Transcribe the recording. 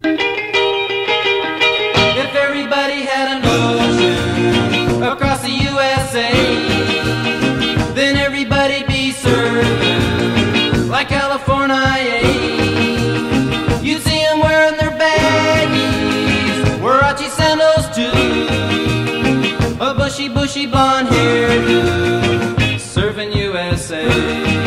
If everybody had an ocean across the USA, then everybody'd be serving like California. You'd see them wearing their baggies, Warachi sandals too, a bushy, bushy blonde hairdo, serving USA.